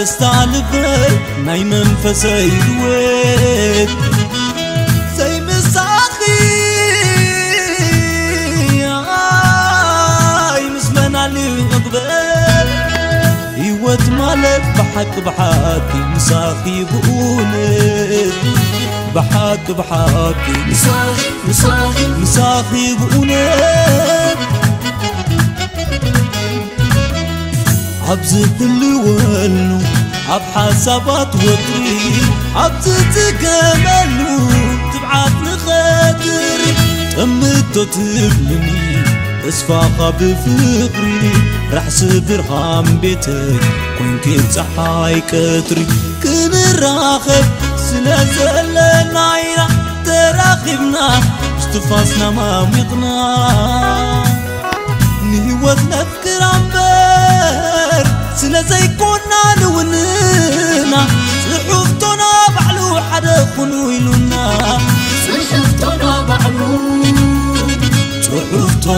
ደስታ ልበይ ናይ መንፈሰይ ህይወት ዘይምሳኺ ኣይ ምስ መናልዩ እግበር ህይወት ማለት ብሓቂ ብሓቂ ምሳኺ ብእውነት ብሓቂ ብሓቂ ምሳኺ ምሳኺ ምሳኺ ብእውነት ኣብ ዝህልወሉ ኣብ ሓሳባት ወጥሪ ኣብ ዝትገመሉ ትብዓት ንኸትሪ ጠምቶ ትብልኒ ተስፋኻ ብፍቕሪ ራሕሲ ብርሃን ቤተይ ኮንኪ ፀሓይ ቀትሪ ክንራኸብ ስለ ዘለና ኢና ተራኺብና እስትፋስና ማሚቕና ንህይወት ነፍክር እምበር ስለ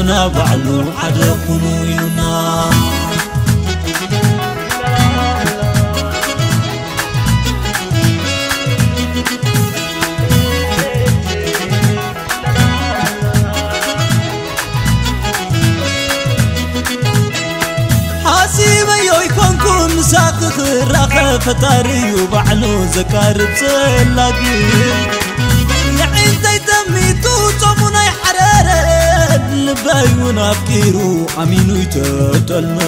ፅሑፍቶና ባዕሉ ሓደ ኩኑ ኢሉና ሓሲበዮ ይኮንኩን ምሳኺ ክራኸብ ፈጣሪዩ ባዕሉ ዘቃርብ ፀላግን afkiru aminu itetolma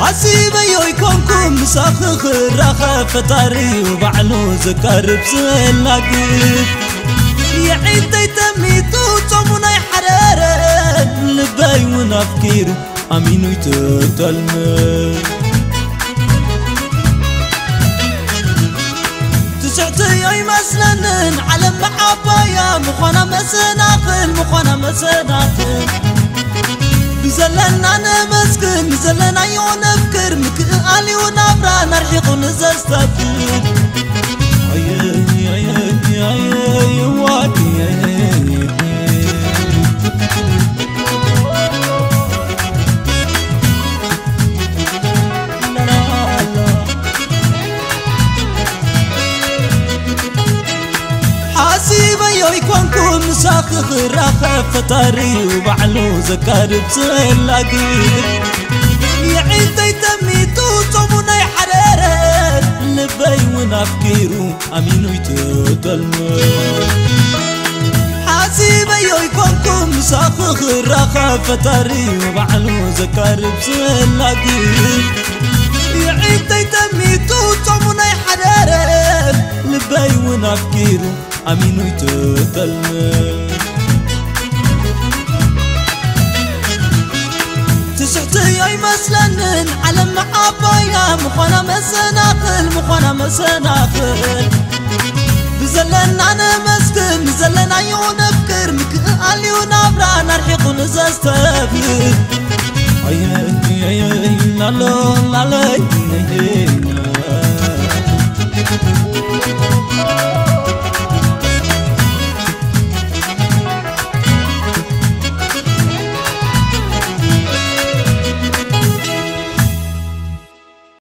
عسيب يكونكم مسخخ الرخا فطاري وبعلو زكرب سلاقيب يعيد تميتو تومنا يحرر لباي ونفكير امينو يتتلمر تسعتي يمسلنن على محبا يا مخانا مسناخن وسناتك مزلنا نمسكن مزلنا يونفكر مكالي ونابرا نرحق نزستفيد يكونكم مساخخ راخ فطاري وبعلو زكاري بسلاقي يعيد تيتميتو صومنا يحرر لبي ونفكيرو أمينو يتدلم حاسيب ايو يكونكم مساخخ راخ فطاري وبعلو زكاري بسلاقي يعيد تيتميتو صومنا يحرر ልበይ እውን ኣፍቂሩ ኣሚኑ ይተጠልመ ትስሕትዮ ይመስለንን ዓለም መዓባያ ምዃና መሰናኽል ምዃና መሰናኽል ብዘለና ነመስክን ንዘለናዮ ነፍክር ምክኣል እዩ ናብራ ነርሒቑ ንዘስተፍል ላሎ ላለይ Thank you.